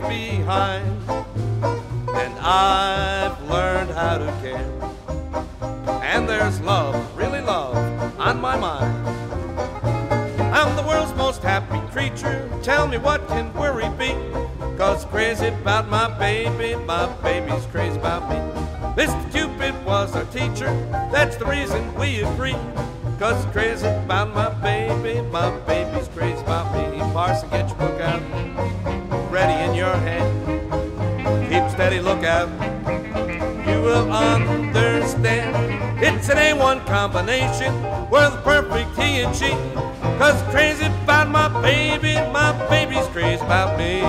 behind. And I've learned how to care. And there's love, really love, on my mind. I'm the world's most happy creature. Tell me what can worry be? Cause crazy about my baby, my baby's crazy about me. Mr. Cupid was our teacher, that's the reason we agree. Cause crazy about my baby, my baby's crazy about me. Parson, get your book out, ready in your hand. Keep steady lookout, you will understand. It's an A1 combination, we're the perfect he and she. Cause crazy about my baby, my baby's crazy about me.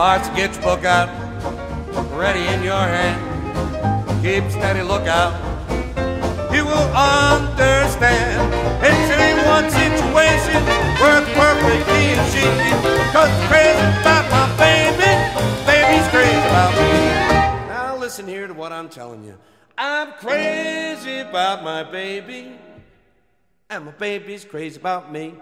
Bart's sketchbook out, ready in your hand. Keep steady lookout. You will understand. It's any one situation worth perfectly achieving. Cause crazy about my baby, baby's crazy about me. Now listen here to what I'm telling you. I'm crazy about my baby, and my baby's crazy about me.